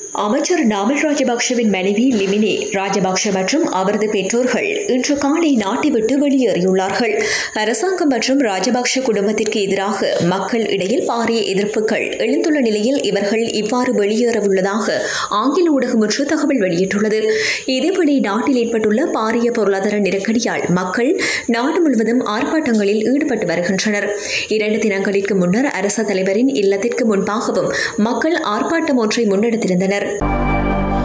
அமைச்சர் நாமல் ராஜபக்ஷவின் மனைவி லிமினே ராஜபக்ஷ மற்றும் அவரது பெற்றோர்கள் இன்று காலை நாட்டை விட்டு வெளியேறியுள்ளார்கள். அரசாங்கம் மற்றும் ராஜபக்ஷ குடும்பத்திற்கு எதிராக மக்கள் இடையில் பாரிய எதிர்ப்புகள் எழுந்துள்ள நிலையில் இவர்கள் இவ்வாறு வெளியேறவுள்ளதாக ஆங்கில ஊடகம் ஒன்று தகவல் வெளியிட்டுள்ளது. இதேபடி நாட்டில் ஏற்பட்டுள்ள பாரிய பொருளாதார நெருக்கடியால் மக்கள் நாடு முழுவதும் ஆர்ப்பாட்டங்களில் ஈடுபட்டு வருகின்றனர். இரண்டு தினங்களுக்கு முன்னர் அரச தலைவரின் இல்லத்திற்கு முன்பாகவும் மக்கள் ஆர்ப்பாட்டம் ஒன்றை முன்னெடுத்திருந்தனர். வந்தனர்